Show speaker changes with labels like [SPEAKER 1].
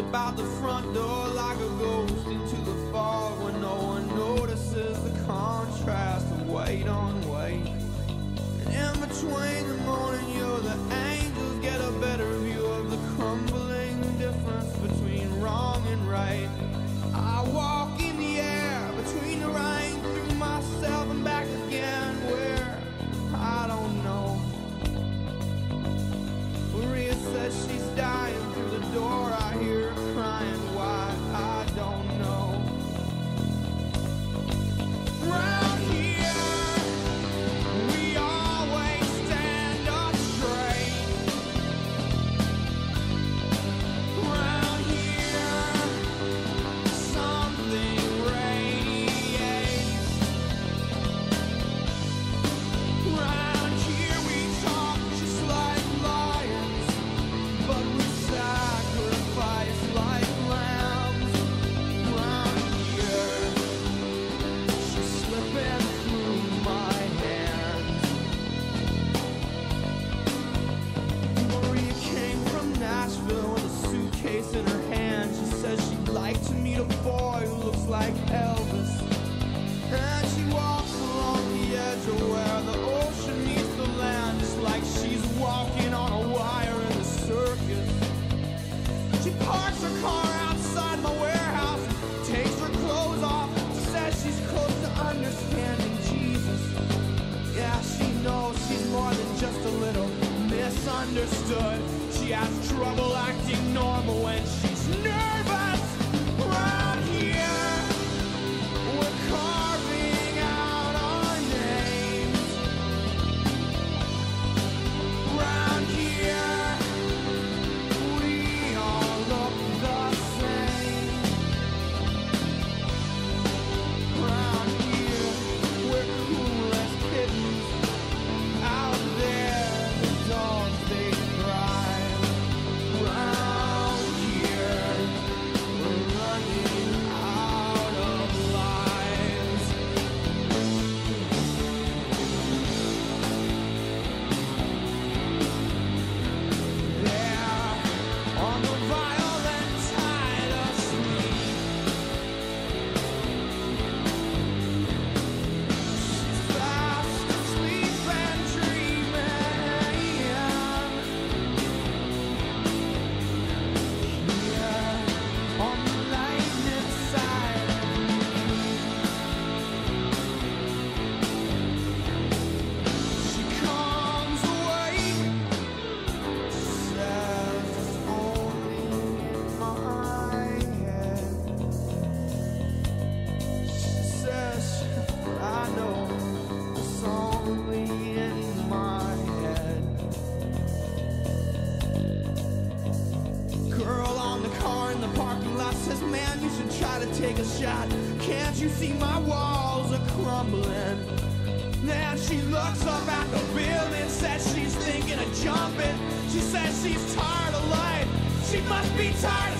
[SPEAKER 1] about the front door like a ghost into the fog when no one notices the contrast of weight on weight. And in between the morning, you're the angels get a better view of the crumbling difference between wrong and right. I walk in the air between the rain through myself and back again where I don't know. Maria says she's dying through the door. Parks her car outside my warehouse, takes her clothes off, says she's close to understanding Jesus. Yeah, she knows she's more than just a little misunderstood. She has trouble acting normal when on the violent take a shot. Can't you see my walls are crumbling? Then she looks up at the building, says she's thinking of jumping. She says she's tired of life. She must be tired